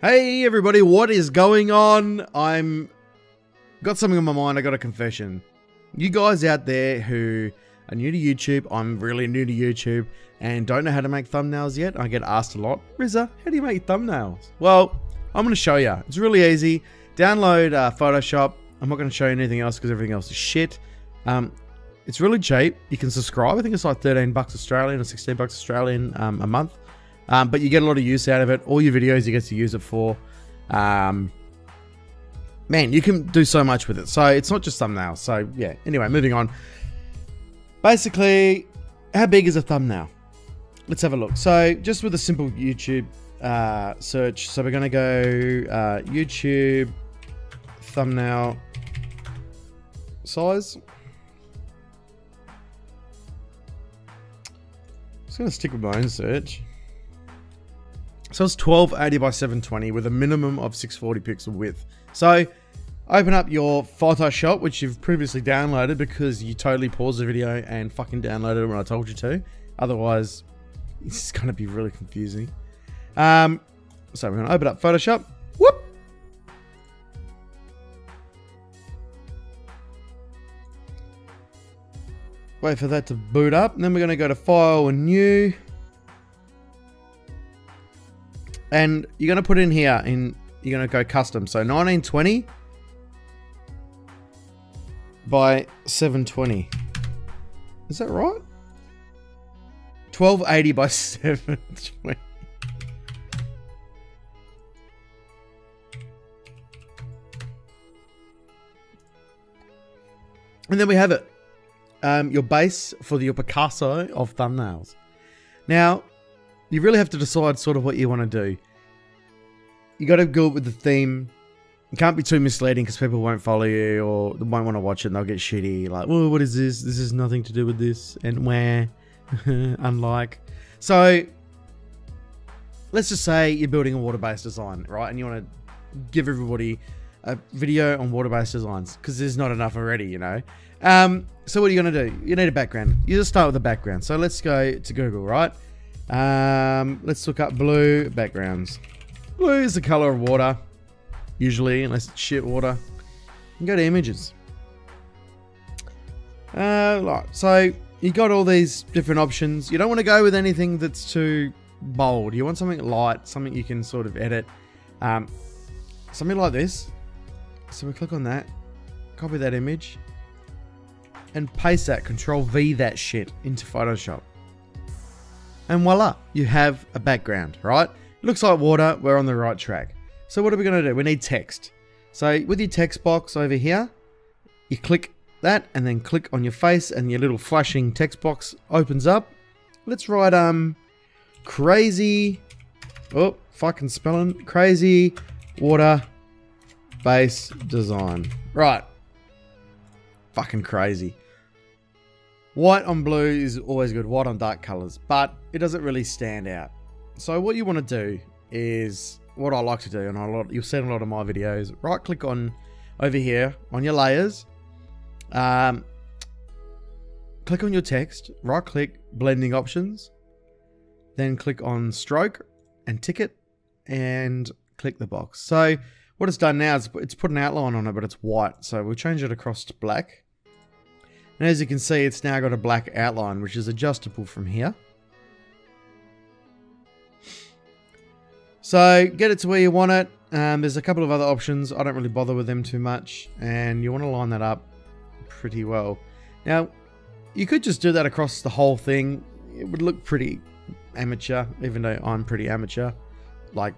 Hey everybody, what is going on? I'm got something on my mind. I got a confession. You guys out there who are new to YouTube, I'm really new to YouTube and don't know how to make thumbnails yet. I get asked a lot, Rizza, how do you make thumbnails? Well, I'm going to show you. It's really easy. Download uh, Photoshop. I'm not going to show you anything else because everything else is shit. Um, it's really cheap. You can subscribe. I think it's like 13 bucks Australian or 16 bucks Australian um, a month. Um, but you get a lot of use out of it. All your videos you get to use it for. Um, man, you can do so much with it. So it's not just thumbnails. So yeah. Anyway, moving on. Basically, how big is a thumbnail? Let's have a look. So just with a simple YouTube uh, search. So we're going to go uh, YouTube thumbnail size. To stick with my own search. So it's 1280 by 720 with a minimum of 640 pixel width. So open up your Photoshop, which you've previously downloaded because you totally paused the video and fucking downloaded it when I told you to. Otherwise, it's to be really confusing. Um, so we're to open up Photoshop. Wait for that to boot up. And then we're going to go to File and New. And you're going to put in here, in you're going to go custom. So 1920 by 720. Is that right? 1280 by 720. And then we have it. Um, your base for the, your Picasso of thumbnails. Now, you really have to decide sort of what you want to do. You got to go with the theme. It can't be too misleading because people won't follow you or they won't want to watch it and they'll get shitty. Like, well, what is this? This is nothing to do with this. And where? Unlike. So, let's just say you're building a water-based design, right? And you want to give everybody a video on water-based designs because there's not enough already, you know. Um, so what are you going to do? You need a background. You just start with a background. So let's go to Google, right? Um, let's look up blue backgrounds. Blue is the color of water, usually, unless it's shit water. And go to images. Uh, so you got all these different options. You don't want to go with anything that's too bold. You want something light, something you can sort of edit. Um, something like this. So we click on that, copy that image, and paste that, control V that shit into Photoshop and voila, you have a background, right? It Looks like water, we're on the right track. So what are we gonna do? We need text. So with your text box over here, you click that and then click on your face and your little flashing text box opens up. Let's write, um, crazy, oh, fucking spelling, crazy water base design. Right. Fucking crazy. White on blue is always good, white on dark colors, but it doesn't really stand out. So what you want to do is, what I like to do, and a lot, you'll see in a lot of my videos, right click on over here on your layers, um, click on your text, right click, blending options, then click on stroke and tick it, and click the box. So what it's done now is it's put an outline on it, but it's white. So we'll change it across to black. And as you can see, it's now got a black outline, which is adjustable from here. So get it to where you want it. Um, there's a couple of other options. I don't really bother with them too much. And you want to line that up pretty well. Now, you could just do that across the whole thing. It would look pretty amateur, even though I'm pretty amateur. Like,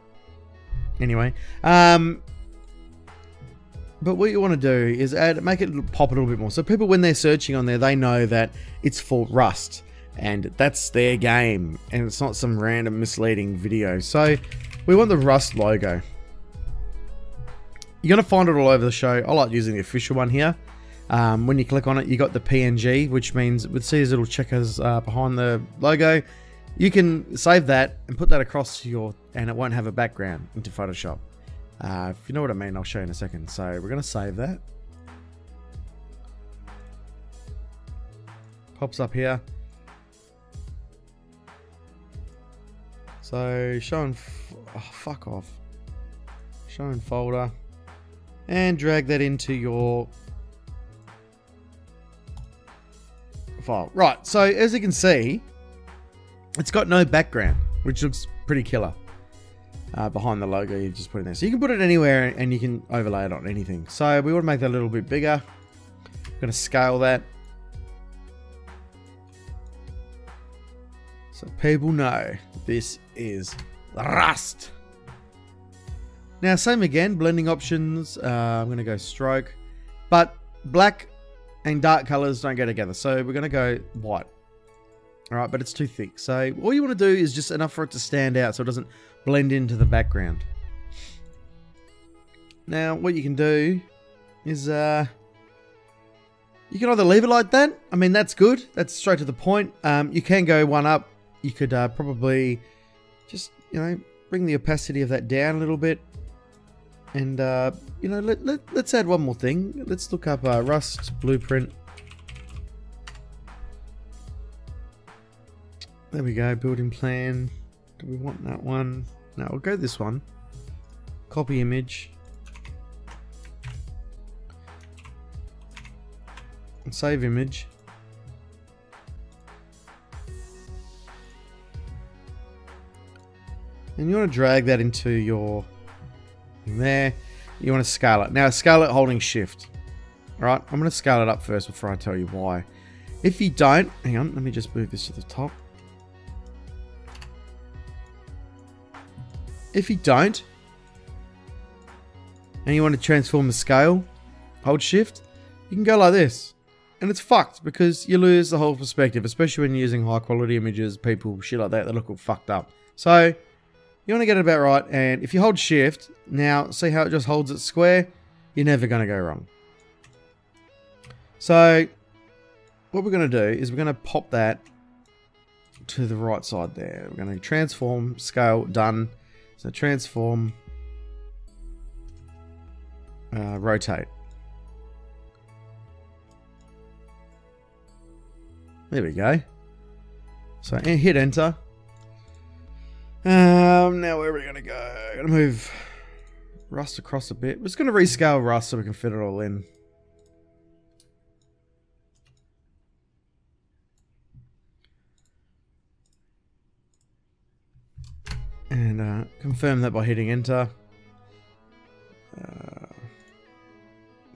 anyway. Um, but what you want to do is add, make it pop a little bit more. So people, when they're searching on there, they know that it's for Rust. And that's their game. And it's not some random misleading video. So we want the Rust logo. You're going to find it all over the show. I like using the official one here. Um, when you click on it, you got the PNG, which means with see these little checkers uh, behind the logo, you can save that and put that across your, and it won't have a background into Photoshop. Uh, if you know what I mean, I'll show you in a second. So we're going to save that. pops up here. So showing, oh, fuck off. Showing folder, and drag that into your file. Right. So as you can see, it's got no background, which looks pretty killer. Uh, behind the logo you just put in there. So you can put it anywhere and you can overlay it on anything. So we want to make that a little bit bigger. I'm going to scale that. So people know this is Rust. Now same again, blending options. Uh, I'm going to go stroke. But black and dark colors don't go together. So we're going to go white. Alright, but it's too thick. So all you want to do is just enough for it to stand out so it doesn't blend into the background. Now, what you can do is, uh, you can either leave it like that. I mean, that's good. That's straight to the point. Um, you can go one up. You could uh, probably just, you know, bring the opacity of that down a little bit. And, uh, you know, let, let, let's add one more thing. Let's look up uh, Rust Blueprint. There we go, building plan. Do we want that one? No, we'll go this one. Copy image. And save image. And you want to drag that into your there. You want to scale it. Now scale it holding shift. Alright, I'm going to scale it up first before I tell you why. If you don't, hang on, let me just move this to the top. If you don't, and you want to transform the scale, hold shift, you can go like this. And it's fucked because you lose the whole perspective, especially when you're using high quality images, people, shit like that, that look all fucked up. So, you want to get it about right, and if you hold shift, now see how it just holds it square? You're never going to go wrong. So, what we're going to do is we're going to pop that to the right side there. We're going to transform, scale, done. So transform, uh, rotate. There we go. So hit enter. Um, now where are we gonna go? Gonna move Rust across a bit. We're just gonna rescale Rust so we can fit it all in. And uh, confirm that by hitting enter. Uh,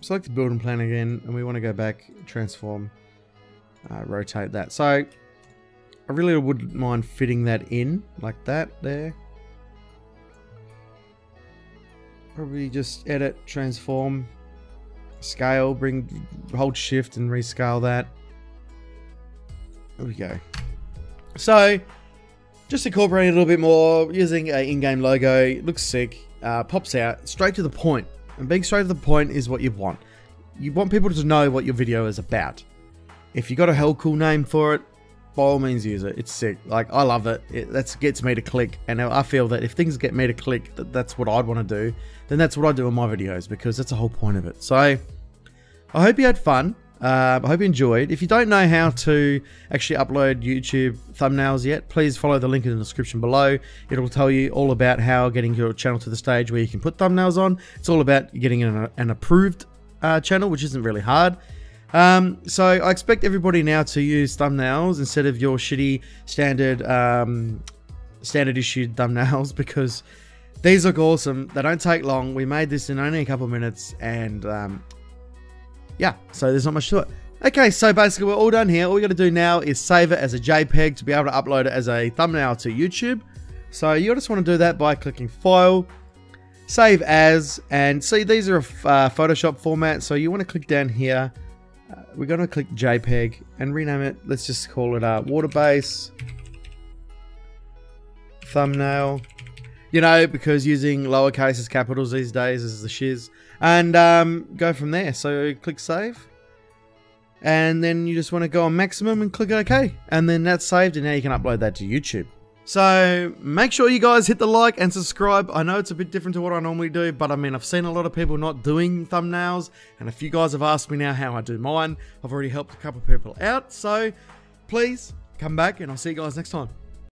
select the building plan again, and we want to go back, transform, uh, rotate that. So, I really wouldn't mind fitting that in, like that, there. Probably just edit, transform, scale, bring, hold shift and rescale that. There we go. So, just incorporating a little bit more, using a in-game logo, looks sick, uh, pops out, straight to the point. And being straight to the point is what you want. You want people to know what your video is about. If you got a hell cool name for it, by all means use it. It's sick. Like, I love it. it that gets me to click. And I feel that if things get me to click, that that's what I'd want to do. Then that's what I do in my videos because that's the whole point of it. So, I hope you had fun. Uh, I hope you enjoyed. If you don't know how to actually upload YouTube thumbnails yet, please follow the link in the description below. It'll tell you all about how getting your channel to the stage where you can put thumbnails on. It's all about getting an, an approved uh, channel, which isn't really hard. Um, so I expect everybody now to use thumbnails instead of your shitty standard um, standard issued thumbnails because these look awesome. They don't take long. We made this in only a couple minutes and um, yeah, so there's not much to it. Okay, so basically we're all done here. All we got to do now is save it as a JPEG to be able to upload it as a thumbnail to YouTube. So you just want to do that by clicking File, Save As, and see these are a uh, Photoshop format. So you want to click down here. Uh, we're going to click JPEG and rename it. Let's just call it uh, Waterbase Thumbnail. You know, because using lowercase as capitals these days is the shiz and um, go from there. So click save. And then you just want to go on maximum and click OK. And then that's saved and now you can upload that to YouTube. So make sure you guys hit the like and subscribe. I know it's a bit different to what I normally do, but I mean, I've seen a lot of people not doing thumbnails, and a few guys have asked me now how I do mine. I've already helped a couple of people out, so please come back and I'll see you guys next time.